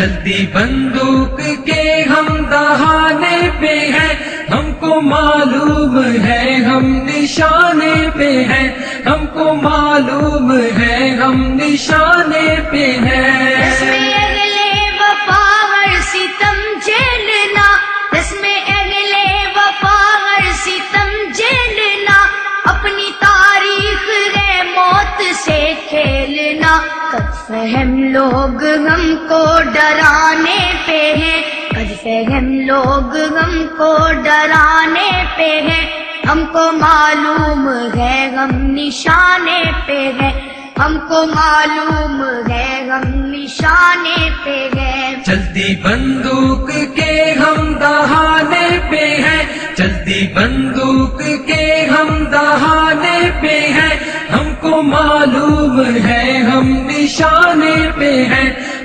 चलती बंदूक के हम दहाने पे हैं। हमको मालूम है हम निशाने पे हैं। हमको मालूम है हम निशाने पे हैं। खेलना कद फहम लोग हमको डराने पे हैं? कद फहम लोग हमको डराने पे हैं? हमको मालूम है हम निशाने पे हैं। हमको मालूम है हम निशाने पे हैं। चलती बंदूक के हम दहाने पे हैं। चलती बंदूक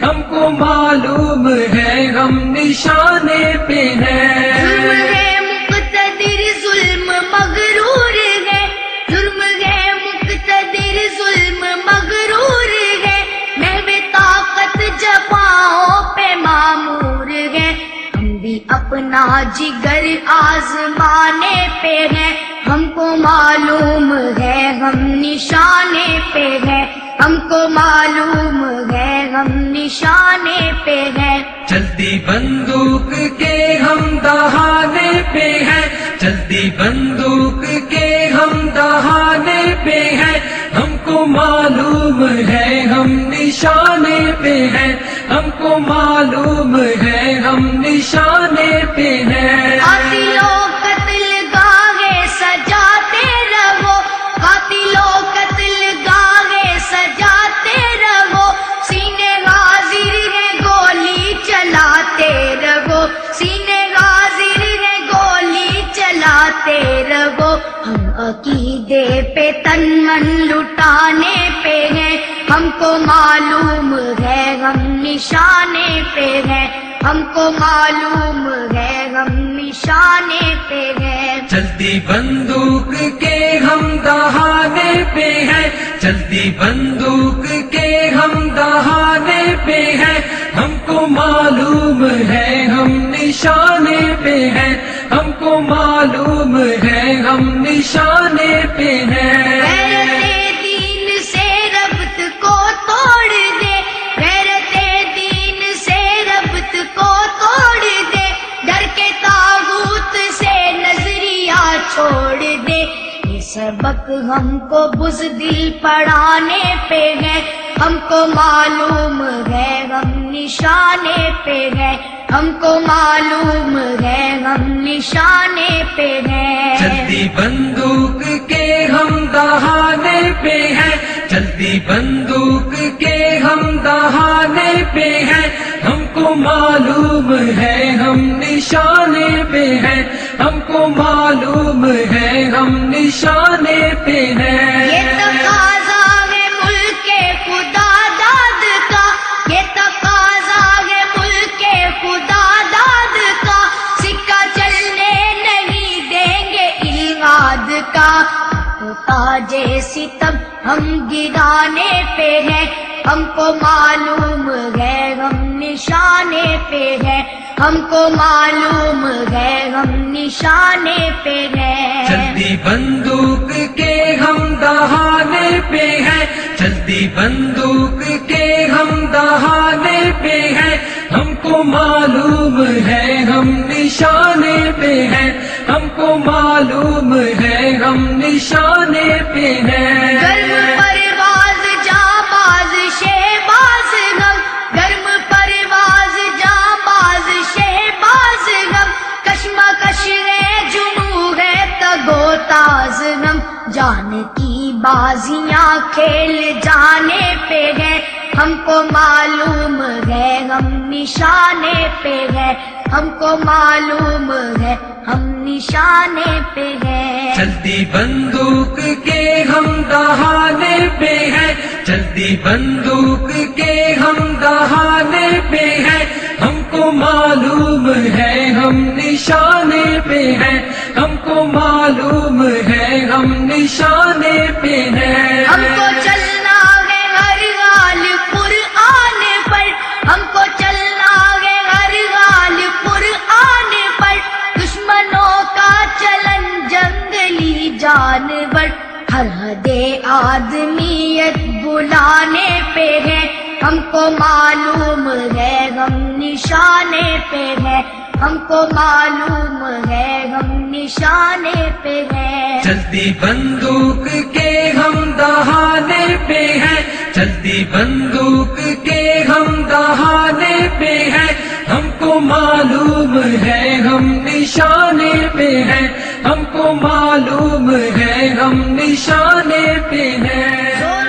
हमको मालूम है, हम निशाने पे हैं। मगरूर है। मगरूर है। महवे ताकत पे मामूर अपना जिगर आजमाने पे हैं। हमको मालूम है, हम निशाने पे हैं। हमको मालूम है निशाने पे है। चलती बंदूक के हम दहाने पे है। चलती बंदूक के हम दहाने पे है। हमको मालूम है हम निशाने पे है। हमको मालूम है हम निशाने पे हैं। अकीदे पे तन मन लुटाने पे है। हमको मालूम है हम निशाने पे है। हमको मालूम है हम निशाने पे है। चलती बंदूक के हम दहाने पे है। चलती बंदूक के हम दहाने पे है। हमको मालूम है हम निशाने पे है। हमको मालूम निशाने पे हैं। तोड़ दे। को तोड़ दे। डर के ताबूत नज़रिया छोड़ दे। सबक हमको बुजदिल पढ़ाने पे है। हमको मालूम है, हम निशाने पे है। हमको मालूम है हम निशाने पे है। जल्दी बंदूक के हम दहाने पे हैं। जल्दी बंदूक के हम दहाने पे हैं। हमको मालूम है हम निशाने पे हैं। हमको मालूम है हम निशाने पे हैं। तकाजा है ताजे सितम हम गिराने पे हैं। हमको मालूम है हम निशाने पे हैं। हमको मालूम है हम निशाने पे हैं। चलती बंदूक के हम दहाने पे हैं। चलती बंदूक के हम दहाने पे हैं। हमको मालूम है हम निशाने पे हैं। हमको मालूम है, हम निशाने पे गर्म हैं गर्म परवाज, जाबाज शहबाज हम कश्मकश है जान की बाजियाँ खेल जाने पे है। हमको मालूम है, हम निशाने पे है। हमको मालूम है, हम निशाने पे है। चलती बंदूक के हम दहाने पे है। चलती बंदूक के हम दहाने पे है। हमको मालूम है हम निशाने पे है। हमको मालूम है हम निशाने पे हैं। हमको आदमियत बुलाने पे है। हमको मालूम है, हम निशाने पे है। हमको मालूम है, हम निशाने पे है। चलती बंदूक के हम दहाने पे हैं। चलती बंदूक के हम दहाने पे हैं। हमको मालूम है, हम निशाने पे हैं। हमको मालूम है हम निशाने पे हैं।